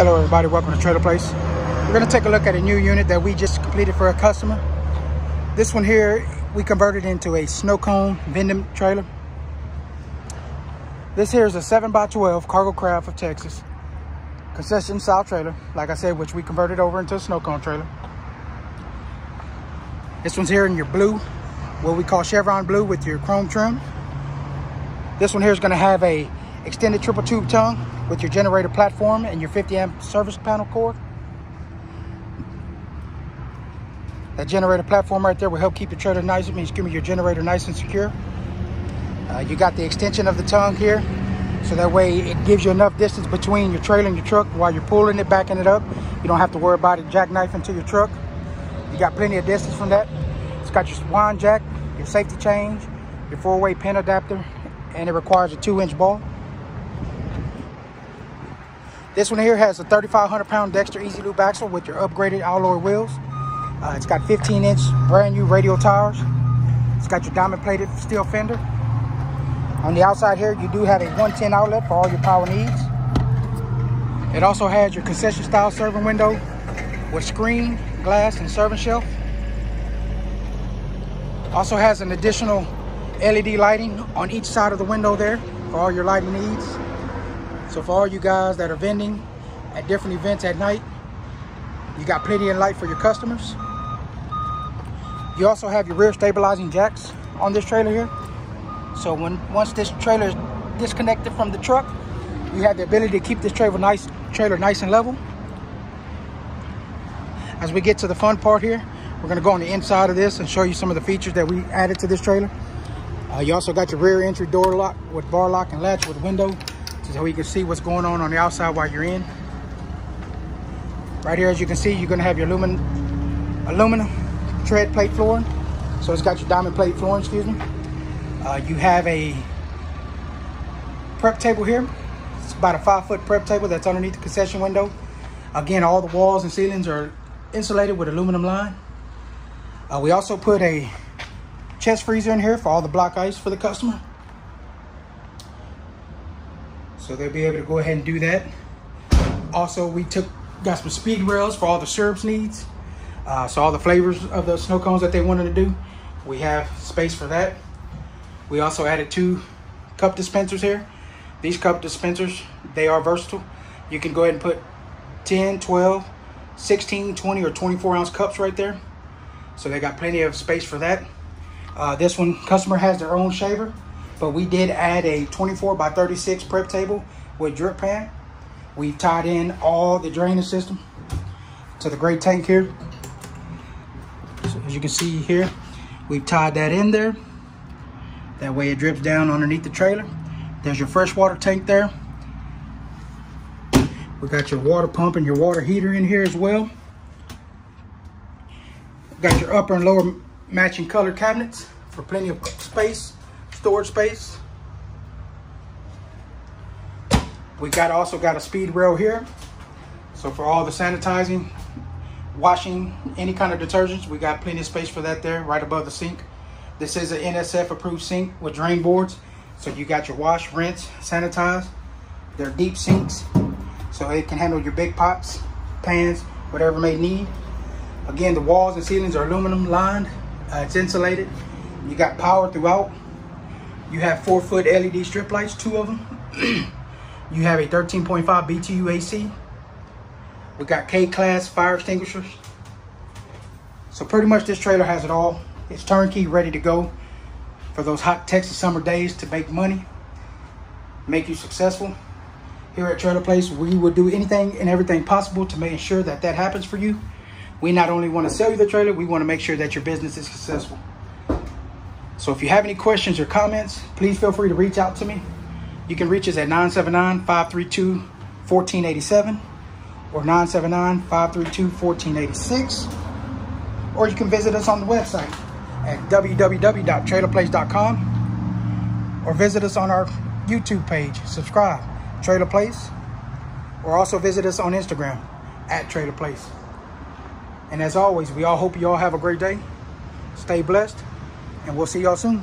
Hello everybody, welcome to Trailer Place. We're gonna take a look at a new unit that we just completed for a customer. This one here, we converted into a snow cone vending trailer. This here is a 7x12 Cargo Craft of Texas. Concession style trailer, like I said, which we converted over into a snow cone trailer. This one's here in your blue, what we call chevron blue with your chrome trim. This one here is gonna have a extended triple tube tongue with your generator platform and your 50 amp service panel cord. That generator platform right there will help keep your trailer nice. It means keeping your generator nice and secure. Uh, you got the extension of the tongue here. So that way it gives you enough distance between your trailer and your truck while you're pulling it, backing it up. You don't have to worry about it jackknifing to your truck. You got plenty of distance from that. It's got your wand jack, your safety change, your four-way pin adapter, and it requires a two inch ball. This one here has a 3,500 pound Dexter E-Z Lube axle with your upgraded alloy wheels. Uh, it's got 15 inch brand new radial tires. It's got your diamond plated steel fender. On the outside here, you do have a 110 outlet for all your power needs. It also has your concession style serving window with screen, glass, and serving shelf. Also has an additional LED lighting on each side of the window there for all your lighting needs. So for all you guys that are vending at different events at night, you got plenty of light for your customers. You also have your rear stabilizing jacks on this trailer here. So when once this trailer is disconnected from the truck, you have the ability to keep this trailer nice, trailer nice and level. As we get to the fun part here, we're gonna go on the inside of this and show you some of the features that we added to this trailer. Uh, you also got your rear entry door lock with bar lock and latch with window so you can see what's going on on the outside while you're in. Right here, as you can see, you're gonna have your aluminum, aluminum tread plate flooring. So it's got your diamond plate flooring, excuse me. Uh, you have a prep table here. It's about a five foot prep table that's underneath the concession window. Again, all the walls and ceilings are insulated with aluminum line. Uh, we also put a chest freezer in here for all the block ice for the customer. So they'll be able to go ahead and do that. Also, we took got some speed rails for all the syrups needs. Uh, so all the flavors of the snow cones that they wanted to do, we have space for that. We also added two cup dispensers here. These cup dispensers, they are versatile. You can go ahead and put 10, 12, 16, 20, or 24 ounce cups right there. So they got plenty of space for that. Uh, this one, customer has their own shaver. But we did add a 24 by 36 prep table with drip pan. We've tied in all the drainage system to the gray tank here. So as you can see here, we've tied that in there. That way it drips down underneath the trailer. There's your freshwater tank there. We got your water pump and your water heater in here as well. Got your upper and lower matching color cabinets for plenty of space storage space. We got also got a speed rail here. So for all the sanitizing, washing, any kind of detergents, we got plenty of space for that there, right above the sink. This is an NSF approved sink with drain boards. So you got your wash, rinse, sanitize. They're deep sinks, so it can handle your big pots, pans, whatever may need. Again, the walls and ceilings are aluminum lined. Uh, it's insulated. You got power throughout. You have four foot LED strip lights, two of them. you have a 13.5 BTU AC. We got K-class fire extinguishers. So pretty much this trailer has it all. It's turnkey, ready to go for those hot Texas summer days to make money, make you successful. Here at Trailer Place, we will do anything and everything possible to make sure that that happens for you. We not only want to sell you the trailer, we want to make sure that your business is successful. So if you have any questions or comments, please feel free to reach out to me. You can reach us at 979-532-1487 or 979-532-1486. Or you can visit us on the website at www.trailerplace.com or visit us on our YouTube page. Subscribe, Trailer Place. Or also visit us on Instagram at Trailer Place. And as always, we all hope you all have a great day. Stay blessed and we'll see y'all soon.